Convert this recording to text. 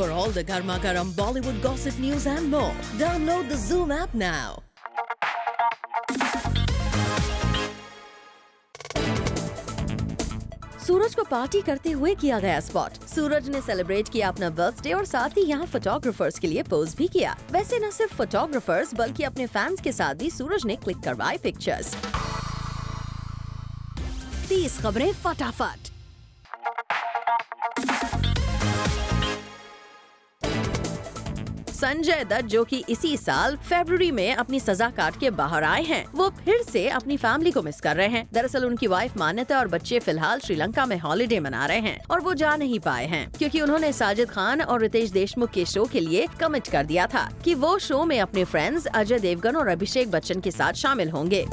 For all the Garma Garam Bollywood gossip news and more, download the Zoom app now. सूरज को party करते हुए किया गया spot सूरज ने सेलिब्रेट किया अपना बर्थडे और साथ ही यहाँ फोटोग्राफर्स के लिए पोज भी किया. वैसे न सिर्फ़ फोटोग्राफर्स बल्कि अपने फैंस के साथ भी सूरज ने क्लिक करवाए पिक्चर्स तीस खबरें फटाफट। संजय दत्त, जो कि इसी साल फरवरी में अपनी सजा काट के बाहर आए हैं, वो फिर से अपनी फैमिली को मिस कर रहे हैं। दरअसल उनकी वाइफ मान्यता और बच्चे फ़िलहाल श्रीलंका में हॉलीडे मना रहे हैं, और वो जा नहीं पाए हैं, क्योंकि उन्होंने साजिद खान और रितेश देशमुख के शो के लिए कमिट कर दिया था कि वो शो में अपने फ्रेंड्स अजय देवगन और अभिषेक बच्चन के साथ शामिल होंगे।